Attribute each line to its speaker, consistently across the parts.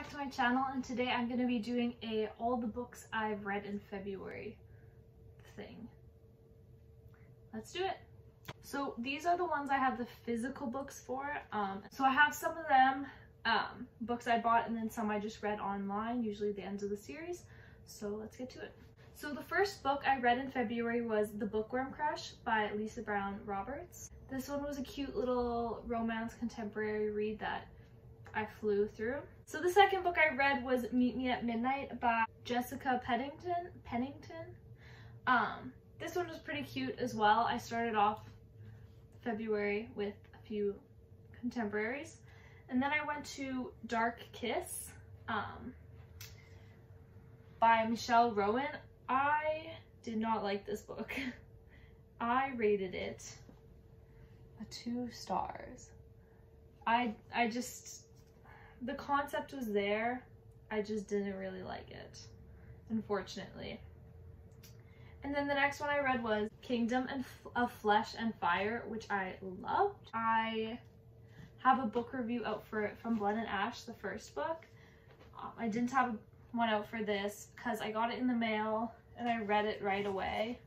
Speaker 1: back to my channel and today I'm going to be doing a all the books I've read in February thing. Let's do it. So these are the ones I have the physical books for. Um, so I have some of them um, books I bought and then some I just read online, usually the ends of the series. So let's get to it. So the first book I read in February was The Bookworm Crush by Lisa Brown Roberts. This one was a cute little romance contemporary read that I flew through. So the second book I read was Meet Me at Midnight by Jessica Pennington. Pennington. Um, this one was pretty cute as well. I started off February with a few contemporaries. And then I went to Dark Kiss um, by Michelle Rowen. I did not like this book. I rated it a two stars. I I just the concept was there. I just didn't really like it, unfortunately. And then the next one I read was Kingdom of Flesh and Fire, which I loved. I have a book review out for it from Blood and Ash, the first book. Um, I didn't have one out for this because I got it in the mail and I read it right away.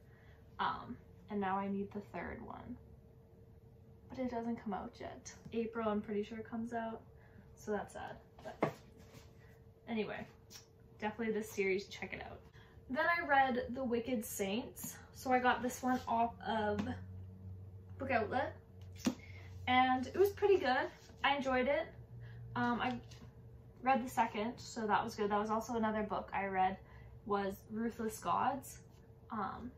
Speaker 1: Um, and now I need the third one. But it doesn't come out yet. April, I'm pretty sure it comes out. So that's sad. But anyway, definitely this series, check it out. Then I read The Wicked Saints. So I got this one off of Book Outlet. And it was pretty good. I enjoyed it. Um, I read the second, so that was good. That was also another book I read was Ruthless Gods. Um,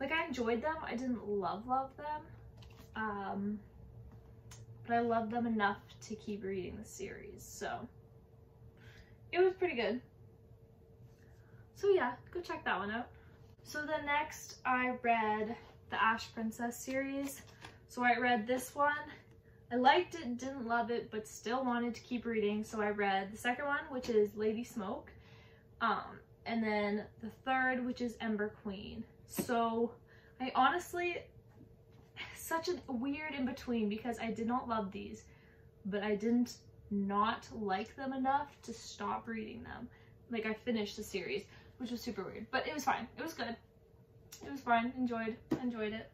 Speaker 1: like I enjoyed them. I didn't love love them. Um, but I loved them enough to keep reading the series. So it was pretty good. So yeah, go check that one out. So the next I read the Ash Princess series. So I read this one. I liked it, didn't love it, but still wanted to keep reading. So I read the second one, which is Lady Smoke. Um, and then the third, which is Ember Queen. So I honestly, such a weird in between because I did not love these, but I didn't not like them enough to stop reading them. Like I finished the series, which was super weird, but it was fine. It was good. It was fine. Enjoyed, enjoyed it.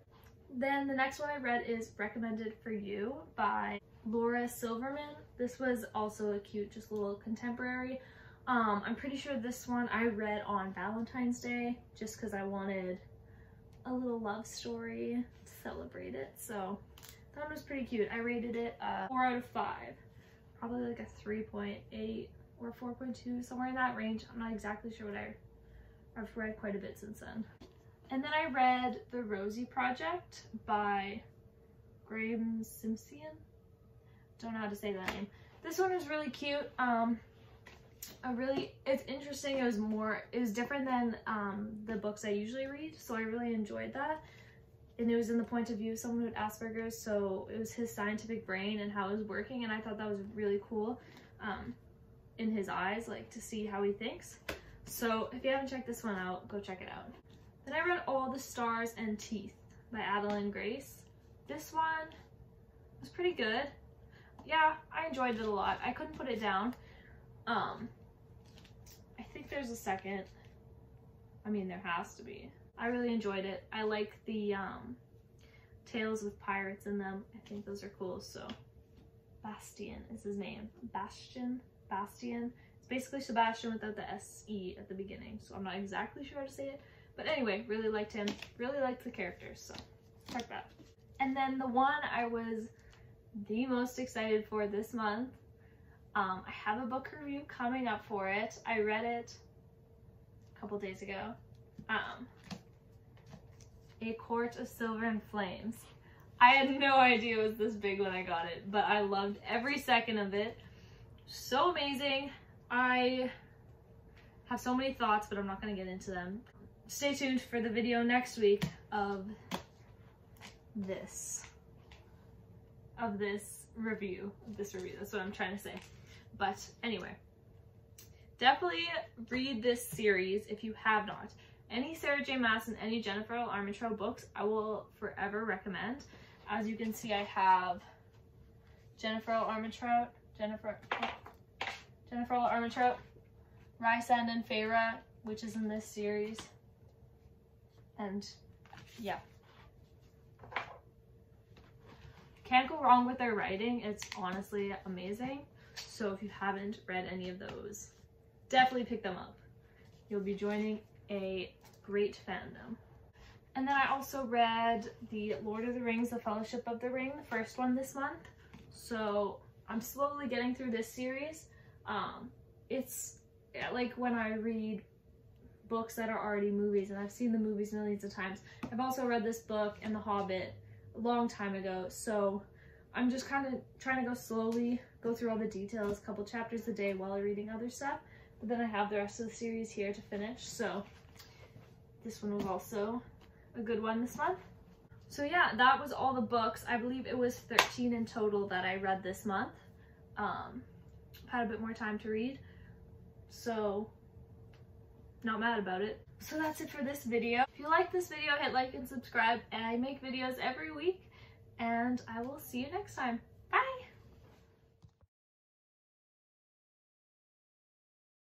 Speaker 1: Then the next one I read is Recommended for You by Laura Silverman. This was also a cute, just little contemporary. Um, I'm pretty sure this one I read on Valentine's Day just because I wanted a little love story to celebrate it. So that one was pretty cute. I rated it uh, 4 out of 5. Probably like a 3.8 or 4.2, somewhere in that range. I'm not exactly sure what I... I've read quite a bit since then. And then I read The Rosie Project by Graeme Simsion. Don't know how to say that name. This one was really cute. Um, a really it's interesting it was more it was different than um the books i usually read so i really enjoyed that and it was in the point of view of someone with asperger's so it was his scientific brain and how it was working and i thought that was really cool um in his eyes like to see how he thinks. So if you haven't checked this one out go check it out. Then i read all the stars and teeth by Adalyn Grace. This one was pretty good. Yeah i enjoyed it a lot. I couldn't put it down. Um, I think there's a second. I mean, there has to be. I really enjoyed it. I like the um, tales with pirates in them. I think those are cool. So Bastian is his name. Bastian? Bastian. It's basically Sebastian without the S-E at the beginning. So I'm not exactly sure how to say it. But anyway, really liked him. Really liked the characters. So check that. And then the one I was the most excited for this month um, I have a book review coming up for it. I read it a couple days ago. Um, a Court of Silver and Flames. I had no idea it was this big when I got it, but I loved every second of it. So amazing. I have so many thoughts, but I'm not to get into them. Stay tuned for the video next week of this. Of this review. This review. That's what I'm trying to say. But anyway, definitely read this series if you have not. Any Sarah J Maas and any Jennifer L. Armentrout books, I will forever recommend. As you can see, I have Jennifer L. Armentrout, Jennifer, Jennifer L. Trout, Rhysand and Feyre, which is in this series. And yeah. Can't go wrong with their writing. It's honestly amazing. So if you haven't read any of those, definitely pick them up. You'll be joining a great fandom. And then I also read the Lord of the Rings, The Fellowship of the Ring, the first one this month. So I'm slowly getting through this series. Um, it's like when I read books that are already movies and I've seen the movies millions of times. I've also read this book and The Hobbit a long time ago. So I'm just kind of trying to go slowly, go through all the details, a couple chapters a day while reading other stuff. But then I have the rest of the series here to finish. So this one was also a good one this month. So yeah, that was all the books. I believe it was 13 in total that I read this month. Um, had a bit more time to read. So not mad about it. So that's it for this video. If you like this video, hit like and subscribe. And I make videos every week and I will see you next time.